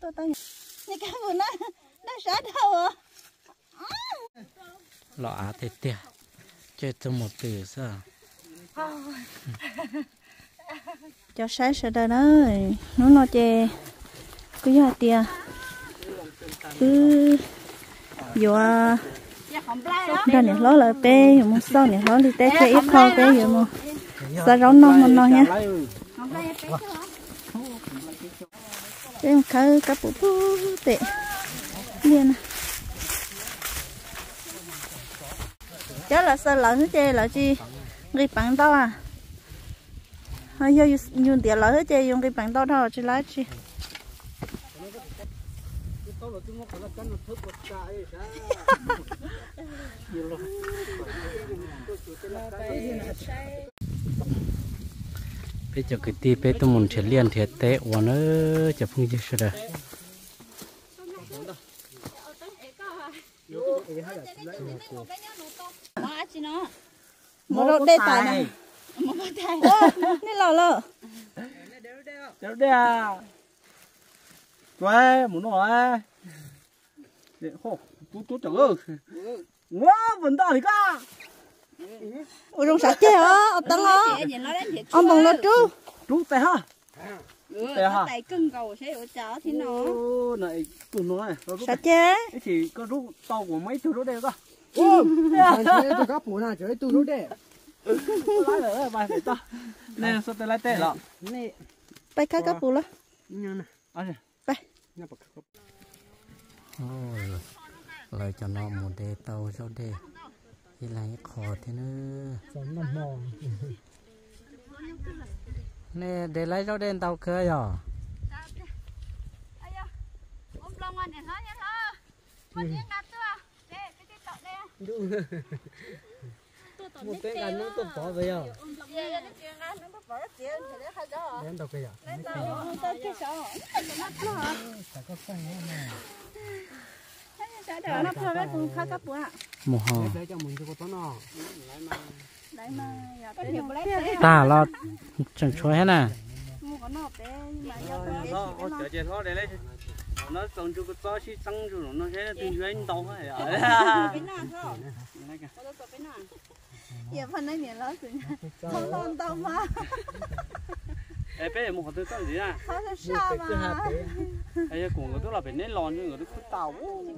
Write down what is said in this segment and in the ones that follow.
tôi tao như cái vừa nó nó sát đâu à. Lọ á thế tiệt. Chơi trong một từ sao? Cho sai sợ đời đó nó nó chè. Cứ giờ tia cứ giờ đây nè lo lại bé một sau nè lo đi té cái ít kho bé giờ mà. Sao rau non non non nha em một cá cái bút tệ. Liền chắc là sao lợn hết chơi lợn chi người bằng to à. Hay giờ dùng tiền lợn hết chơi dùng cái bằng to, thôi chỉ lấy chi. thế cho cái tì bé tụi mình sẽ liền thế té và nó chả phung chứ sao đây một nó, đê tài này. Một lô tài. Nên lò lợ đâu đây à quay muốn nói để khô tú tú chẳng ơi ngó vẫn đau thì cả ủa rong sạch chơi hả? Ông tăng hả? Ông bằng lo chú Chú tay ha. Tay ha. tay cưng cầu sẽ ở chó thì nó. Ô, này, tụi nó này. Nó sạch Thế thì có rút tàu của mấy chú rút đây cơ. tôi có phụ nào chơi tôi lúc đấy Lái rồi, bài phải ta. Nè, sao tay lái tệ lọ. nè. Bay cá cá À, nè. bay lời cho nó một đề tàu sau đề thì lại khó thế nữa. Sống nằm mòn nè để lấy sau đen tàu cơ rồi một cái gắn nó tôi bỏ về à về cái chuyện ngắt nó phải cùng cấp mồ ta lo chẳng chúa hết nè Nó, trồng chú cái xí chú sẽ hay giờ phần này không mà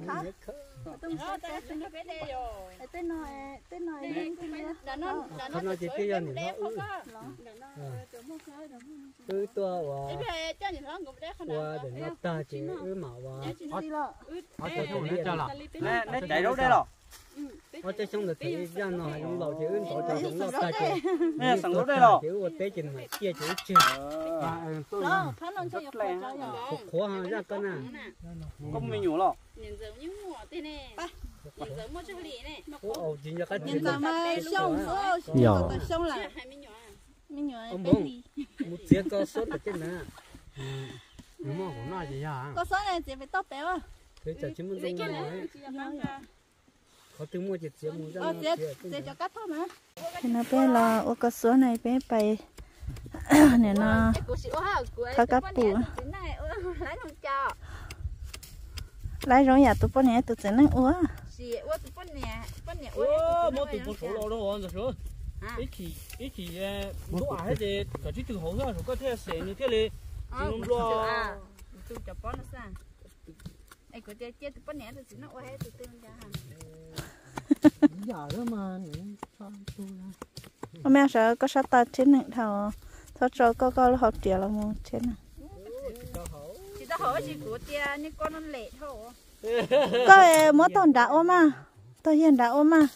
À? cái bên đây rồi. Tên nói tên nói đã nó đã nó không nói chỉ cái gì nữa đẹp không ừ. có đã nó từ một cái đó từ tua cái và về cho cũng đẹp không qua để nó ta chỉ và họ là Nè, nè chạy đâu đây rồi? Họ cho chúng nó thấy ra nó hay trong lầu chỉ ư tổ cho chúng nó ta chỉ Nè, sẵn đâu đây rồi? chữ của tế trình mà chia chữ chữ lo phát non cho nhập cho nhỏ phục khó hàng ra cân à. Không mình nhủ rồi. nhìn giống như mùa thế này nhìn giống một chút lì này nó Ủa, ồ chính là cái nhìn chuyện tao mà xong ô Nhỏ. xong là hai mươi nhỏ mình nhỏ ông bé bông gì một chiếc có sốt ở trên nè nhưng mà cũng nói gì hả có số này chỉ phải tóc béo à. Thế chả thì nó bé là ô có số này bé bay nè nó Khá cấp bùa. lấy rồi nhà tụi con này tụi sẽ năng uống chị ua tụi con nè nè Ô, số lô đâu rồi rồi. Ít ít chỉ lúc à hết thì cả chỉ từ ra rồi có thể sẽ như thế này. ờ Chúng tụi lo. à. Tụi cho con nó sao ai có chơi chơi tụi con nè tụi nó ua hết tụi tương cho hả giờ đó mà sao tôi Ông mẹ sợ có sát ta trên này thầu thầu cho có có học trẻ là một trên này. Chị ta hỏi chị của tia như con nó lệ thôi. Có mỗi tuần đã ôm mà tôi hiện đã ôm mà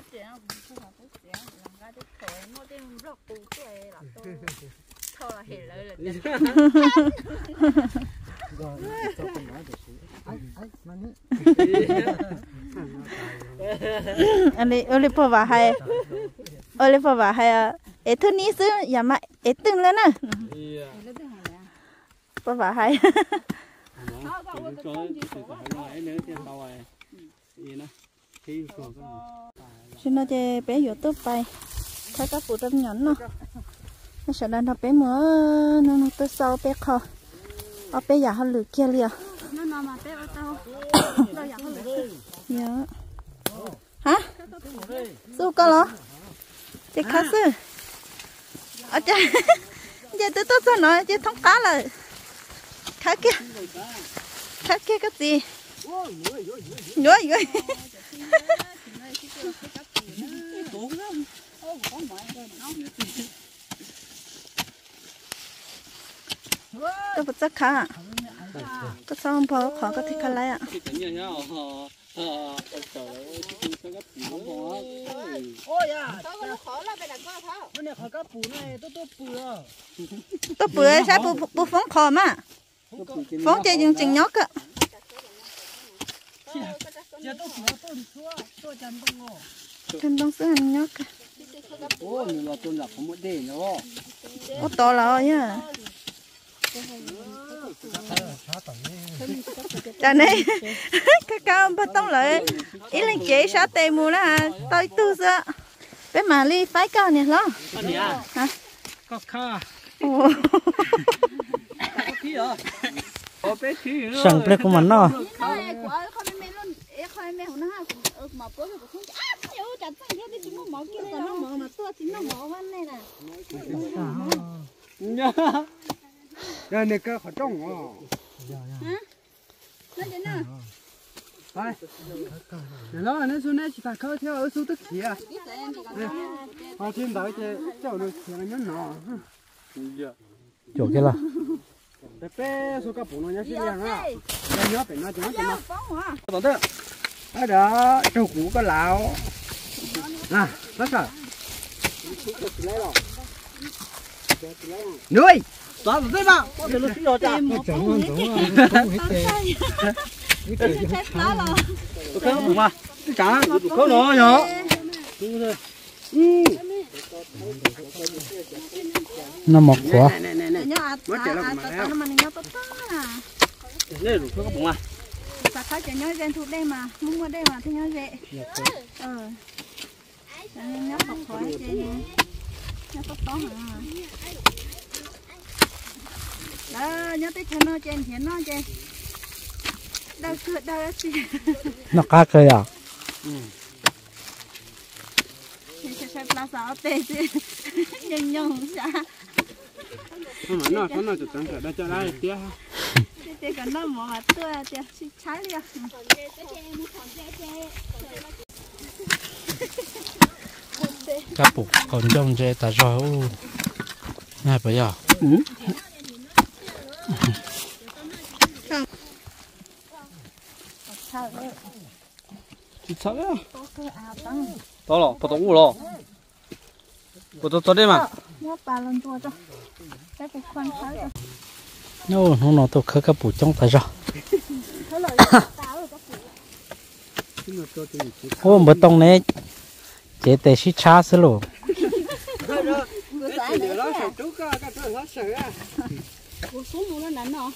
Đã ấy anh hai anh đi bỏ hai à ấy thứ ní xứ nhà mẹ thứ hai là nó có ua cái con gì của nữa trên tàu này. Gì nữa? Khi nó bé vô túp bay thấy các phụ đang nó bé ở giờ họ lử kia liền ở nhớ hả? Su có lo chị khá sư ở cha giờ tôi tôi sao nói chị thông cá là khá kia. Khá kia cái gì? Nhớ nhớ không bỏ lại ạ Bữa nay khỏi cá bù này, tôi tôi bù rồi. tôi bữa sao bù bù phóng khó mà phóng chơi dùng chừng nhóc ạ chân đông sữa ăn nhóc ạ ô mình là tôi là không muốn để nữa ô to là nhá sao Có. Có? Có nó thôi quả không biết mấy luôn. Không biết hôm nay cũng mà bố cũng không à nhiều chặt sang cái thì chúng nó mỏ kia còn nó mỏ mà tôi thì nó mỏ văn này nè Giờ này cơ trông à. nó đến nè Đây. Để nó nó xuống này chỉ phải khơi theo ở xuống tức à. Họ trên đó chứ cháu được thì nó nhấn nó. chỗ kia là Để bé số cá bù nó nhá xí liền à. Để nhớ phải nó cho nó phóng hả Tao thế. Đó đó, trâu củ có lão. À, nó sao? Nuôi. Đó là thế mà. Có thể nó khí rồi chả. Nó chẳng ngon đúng không? Không hết tệ. chết nó là Có cái bụng mà. Chả. Có nó nhỏ. nó mọc quá Nè nè nè. nhớ à Mất à chạy đâu à mà tao leo. nó mà nhớ tao tao à Đây là có mà. cho nhớ gen thuộc đây mà muốn mua đây mà thì nhớ dễ ờ cho nên nhớ học khỏi nè nhớ tao hả đó nhớ tới chân nó trên thì nó trên đâu chưa đâu gì nó cá cây à? Sẽ sẽ là sao tê chứ nhưng nhưng sao Nó mà nó nó nó chỉ chẳng đã cho lại tía. tê tê còn nó mỏ mà tôi tê chỉ trái liền cá bụng còn trong chế ta rồi này bây giờ sao đấy Chỉ sao cái Đó là, bắt đầu rồi. Bắt đầu cho đây mà. cái cái rồi nó nó nó tôi khơi cá bụng trong ta rồi rồi rồi nó ô bữa tông này chế tệ xí cha xí nó cái nó nó nó.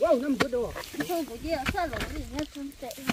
Wow, nó mất đâu. thôi của chị sao gì nhá chân tệ hả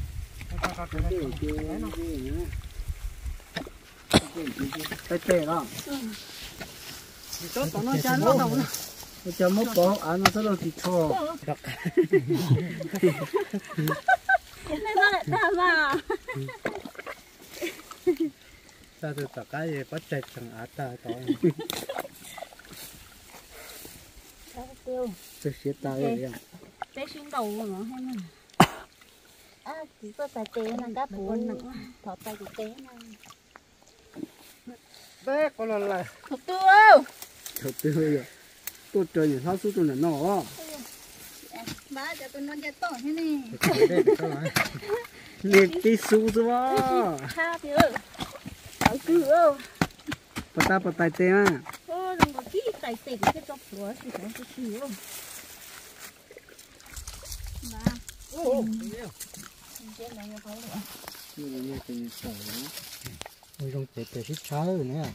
À, sao cho đây sao? Tê đó. Tao nó chán nó đâu. Nó cho mất bỏ à nó sẽ đâu thì cho. này mà lại ta mà Sao từ tất cả gì có chạy chẳng á ta đó. tiêu Tôi sẽ ta vậy. bé xuyên đầu mà hay mà à chỉ có tài tế là các bố nặng thọ tay của tế Bé con là là. thật tiêu Thật tư rồi. Tôi chơi những sao số tôi là nó. ba cho tôi nói cho to thế này Liệt tí su rồi. ha tiêu ở ơ Bắt ta bắt tay tê mà. ô đừng có kỹ tay tịt cái chọc lúa thì nó sẽ chịu mà có lúa như ôi trong tệ tệ xích trái rồi nè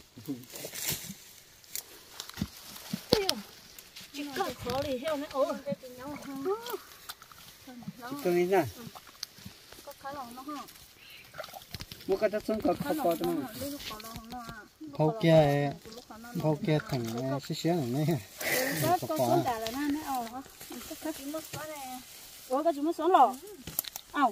chỉ cần khó thì heo nó ốm cái tình nhau có khá lòng nó mua cái đất sống có khó có nó đó ha lấy lúc khó lòng thằng xích xíu này có có con đà là nó nó ồ Tôi nói em xóa này tôi nhận đi xóa của chủ có có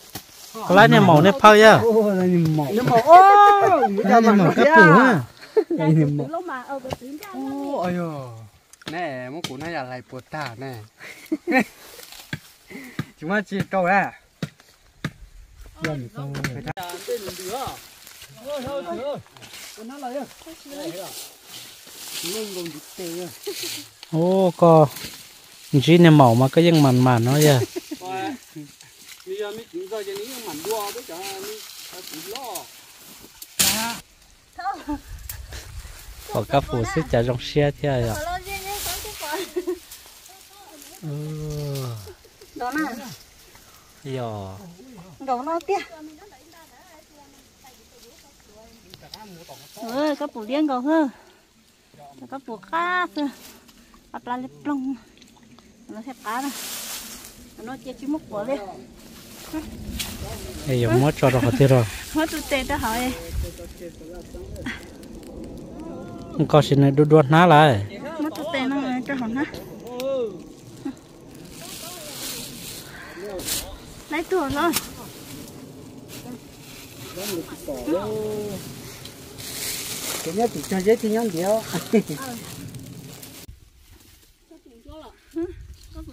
phủ ha đây nhìn mỏ lúc mà ở cái tuyến ra ô ôi nè mong cụ này là lại bột ta nè. Chúng ta chỉ câu ra gần xong tên đứa. Thôi nó lại rồi nó rồi ô có chỉ này màu mà cái dân mặn mặn nó bây giờ mới cho những mảnh đua với cả mới chỉ lo có cá phủ sẽ trả trong xe thế ừ đó nè yo. Đó nó tia ừ cái phủ điên cầu hơ? Cái phủ cá thôi bắt lá lép lông nó sẽ cá này nó chia chỉ một quả lên ai yo mất cho nó thế rồi. Hết tụi tê đã hỏi không có xin này đuôi đuôi ná lại. Mất tụi tê nó cho hòn ha lấy tuổi rồi cái nhất chỉ cho dễ thì nhắn điều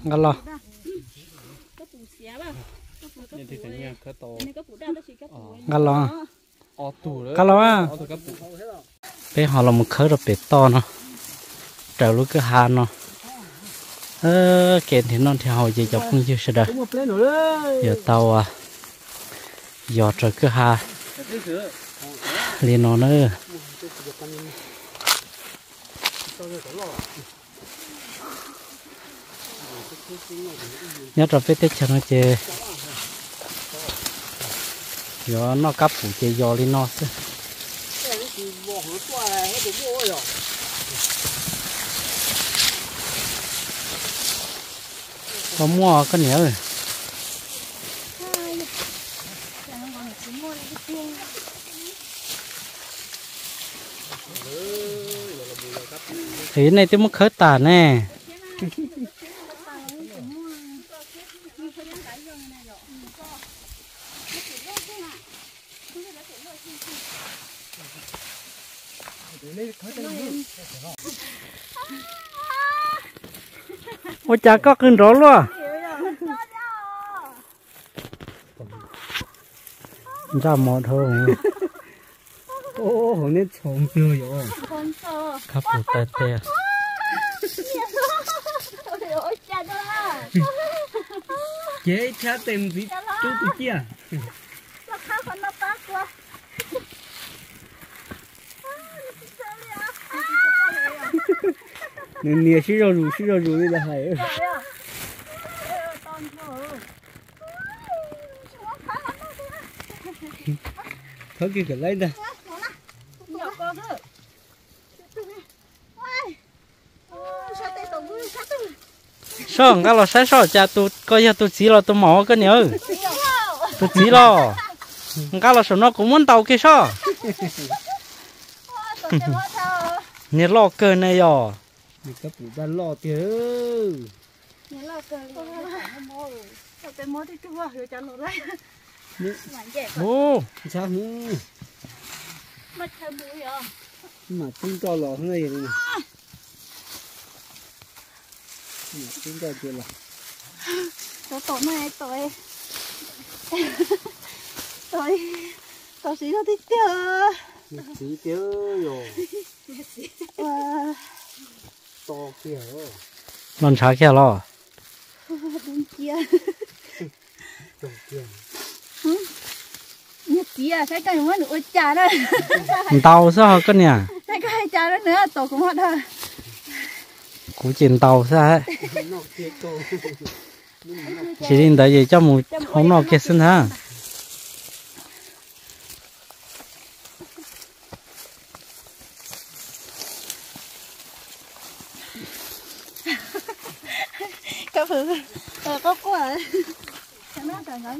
ngal lo cái phủ xé vào cái phủ cái thì phủ tự nhiên cái to này cái phủ đa nó chỉ cái phủ ngal lo ở tủ đấy. Ngal lo à ở tủ cái bụng bé họ là một khởi rồi bé to nó. Trở lúc cái hà nó. Ơ kẹn thì nó thì họ chỉ chọc không chưa sẽ được cũng một lên rồi đấy. Giờ tàu à giờ trở cái hà. Liền nó nữa nhớ rồi bé tết cho nó chơi giờ nó cắp phụ chơi giò lên nó chứ. Có mua cái nhớ rồi. Thế này tôi muốn khớt tả nè. ôi chả có cơn rõ luôn ra một thôi ô hôm nay trồng chưa rồi khắp một tay cha đó. Chế cha tìm gì chú tụi kia nó khá con nó bác quá nên nhiều xí rồi rủ xí rồi rủ đi là hay thôi kia cái lấy đây sao cái lo sai sao? Cha tôi coi như tôi chỉ lo tôi mỏ cái nhớ tôi chỉ lo. Cái lo sao nó cũng muốn tàu kia sao? Nhớ lo cơ này rồi cho chúng cho lo thế này này mà chúng cho chưa là tổ tổ này tội tội tội gì đó thích chưa chỉ tiêu rồi wow to kia rồi มันช้าแค่รอ đúng chia to kia như chia sai cái muốn được trà đó มันเตาซะก็เนี่ย to kia non xá kia lo. Bên kia. Bên kia. Nhớ kia thấy cái món nữa chả đó. Tàu sao cái nè thấy cái chả đó nữa tổ cũng hết rồi cũng chìm tàu sao ấy? Chỉ định tại gì cho một hôm nào kia xin ha? Có phụ ờ có quả cho nó cả rồi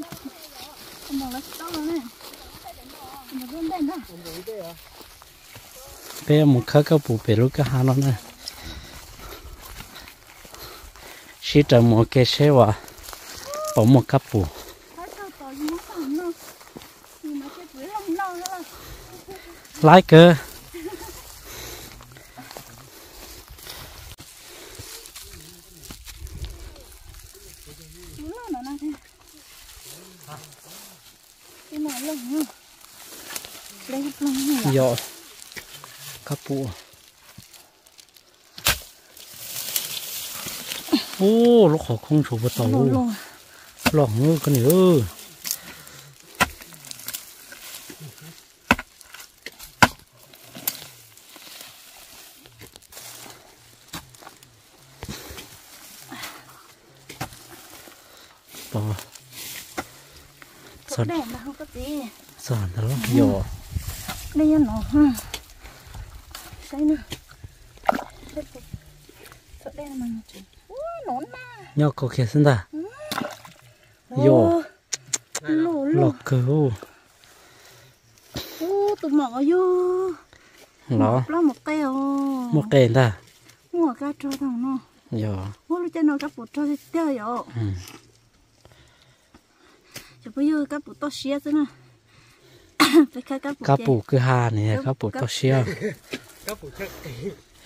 không bằng là to luôn này bé một khắc cái bù bé lúc cái hà nó nè chỉ chờ một cái xe vào bỏ một cái bù Thấy sao tội gì nó không nó thì nó sẽ quỷ lòng nó nữa lái cơ Đúng rồi, nó nè. Cái này lồng nữa. Lấy cái lồng này à? giờ cái bù ô lúc họ không chụp vào tàu Lồng lồng. lỏng nữa cái này ơi bỏ Chỗ đèn là không có gì. sàn đó giờ Đây là nó ha. Đây nè. Đây, đây. Chỗ đèn mà nó chỉ. Ui, nón mà. nhau có kia xin ta giờ Ồ, Lồ lồ. lọt cơ ô Ô, tụi mỏ vô. lọ Nó một keo. một cái ta Mua cá trâu thằng nó. giờ Mua lúc cho nó cá bột trâu thì tiêu rồi. ừ. Chứ bây giờ cá bột to xía thế nè. Phải khai cá bột cá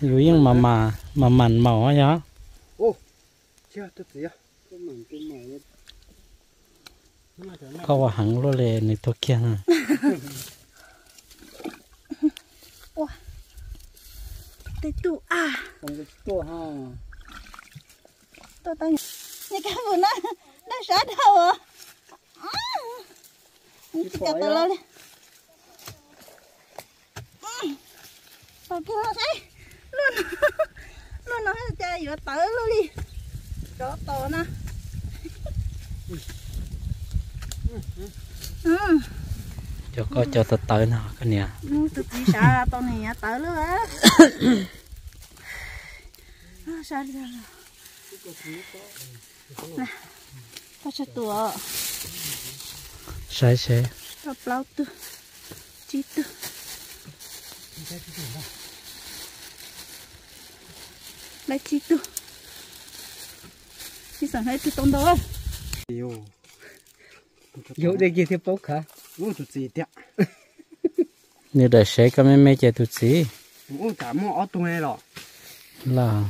cái ô dù yên mà mà mà mặn màu á nhá chưa tụi gì tụi mổ tụi mổ có vào hẳn luôn lệ này tôi kia nè Tê tụ à. còn cái to ha Tôi tay. Như cá bột nó. Nó sát đâu à. Như chỉ cả tao lo đi. Tao kia. Luôn. Luôn nó chơi vừa tớ luôn đi. Đó to nè. Ừ. cho có cho tôi tới nào cái nè Ừ, tụi chị sợ tao á, tự luôn á sao đi nè tao sẽ tụa sai sai tao bao tu chi tu lấy chi tu chi sản hết tu tông đó. Vô vô đây kia thì bốc hả? Ô tụi gì đấy nếu để sai cái mấy mấy chạy tụt gì ô cả mỏ ở tụi này rồi là.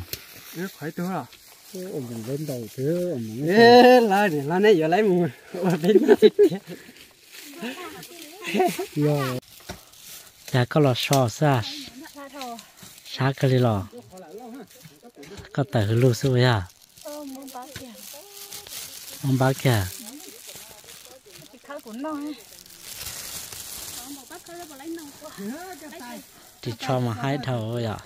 Nó khỏi tôi ông mình lên đầu thứ ông mình ê lại này lại này giờ lấy một ở bên giờ có lò xò sa sa cái gì lò có tờ lưu sư vậy à ờ ông bác kìa thì Ờ, chỉ cho mà hai thầu thôi à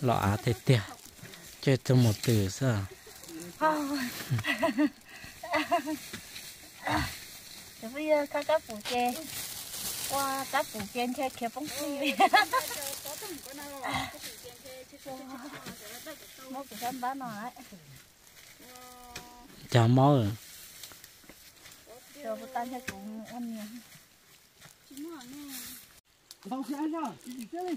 lọ á thế tiệt chơi cho một từ sao Thì bây giờ các các phụ chè qua các phụ chè chơi kia bóng xì chào cái con bán nó ấy chả máu rồi một tay hay cũng ăn nhiều Không sẽ ăn đâu, chỉ chơi đi.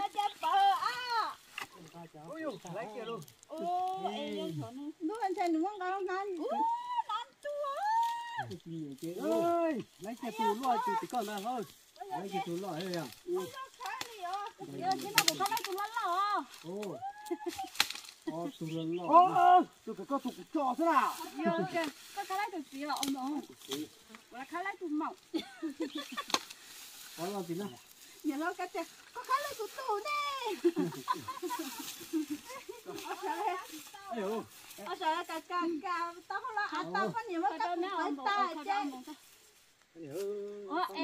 à cha bờ à Ôi dồi, lấy kia luôn. ô em yêu thọ này lúc anh thấy đúng không con ăn ô nón chua Ơi, lấy kia tù loại tù tí con nào thôi. Lấy kia tù loại đây à. Ồ, tù lần lọ. Ồ, tù cái con của trò thế nào? có cái lấy được gì ông nó là cái lấy tụi mỏng. Có làm gì nào? nhà nó cái có khá là tụt tụ nè. Ở trời ơi cả cả cả tao không lo. Ăn tao có nhiều mà cái tao đó nó phải ông ta cái chứ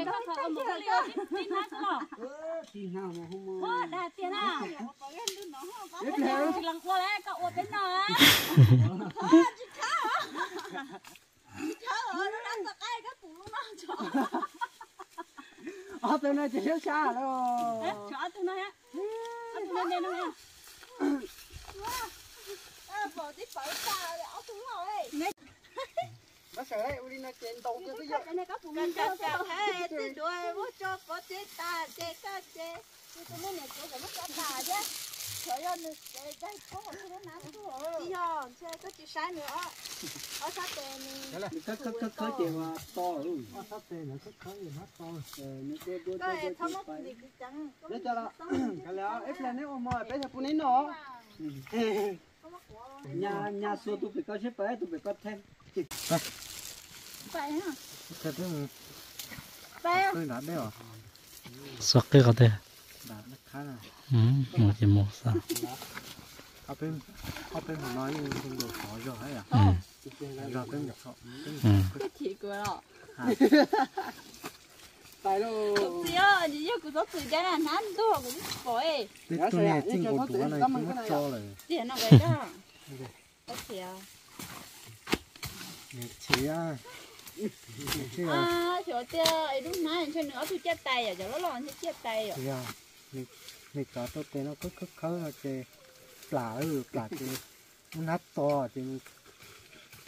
ờ em có cái ông cái liều tin nó rồi Ơ, thì nào mà không ờ đã tiền à Biết chỉ lần qua đấy cậu ở bên nào á. Trời ơi nó đang tao cái cái phụ nó. Cho Ờ, tên này chỉ hiếu xa đâu. chó tụi nó á. Tụi nó đây nó à bỏ tí bỏ thúng rồi sợ đấy, đi nó tàu kia cái gì? cái này có phụ cả cả cả hết tí đuôi bố cho bỏ tí ta chế cá chế. Tụi nó này chỗ cái mất ta chứ. Trời ơi đây đây có một cái nắm thôi đi hòn chơi có chữ sai nữa. Ở sát tiền Cái cái cái cái gì mà to luôn. Ờ, sắp tên nó cái cái gì nó to. Cái cái cái cái thông cái mất cái gì cứ chẳng Để cho nó. cái là ít lên nếu mà bé phụ nín nó. Nhà nhà số tụi phải có xếp bé tụi phải có thêm. Sọc cái là. ừ một chỉ một sao Ở bên ở bên mà nói không được khó rồi ấy à. ừ Rồi bên được khó. ừ cái chỉ của nó Tại đâu. chị ơi chị yêu của nó từ cái là hắn tôi cũng phải Tôi này chinh của tụi này cũng mất cho rồi. tiền nó vậy đó có tiền Chị à. Chị à. à chỗ kia lúc nãy cho nữa tôi chết tay rồi chỗ đó là nó chết tay rồi Chị à. Mình mình có tôi tên nó cứ cứ khớ là chị. Plá ừ plá chị. Nó nát to chị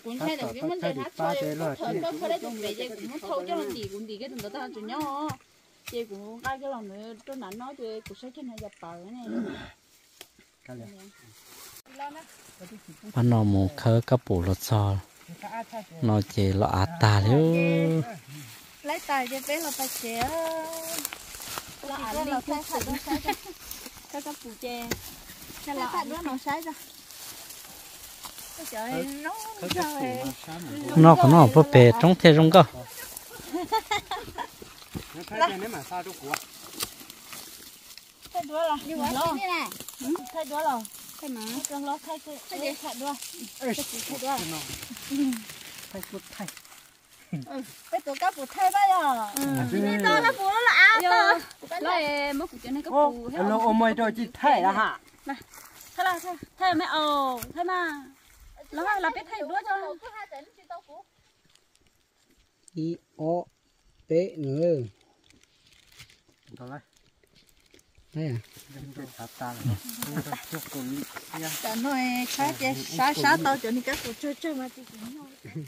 cũng thấy được cái vấn đề hát thôi có thời có có đấy tụi về chị cũng thâu cho nó gì cũng gì cái đừng có tao tụi nhau chị cũng cái cái lòng nữa cho nó nói chị cũng sẽ trên này dập bờ này cái này. bắt nó một khơi cấp bù lột xò nó chỉ lo ạt ta liu lấy tài cho bé là tài chế là ăn đi cái thật nó sai cái cái cái phụ che cái là tài đó nó sai ra nó có nó bơ bề trong thế trong cơ. Đó là nhưng mà lo thế này. Cái đó là cái mà con lo cái cái cái gì cái đó Thay chút thay. cái tổ cá phụ thay bao giờ Nên to là phụ nó là áo to em mất cái này cái Ô, phụ nó ôm mày rồi chị thay là hả? thay là thay thay mẹ ồ thay mà nó là biết thay đuôi cho I O P nữa. Đó lại. Đây à. Nói khá chứ, xá xá tao cho nên các phụ chơi chơi mà chị nói.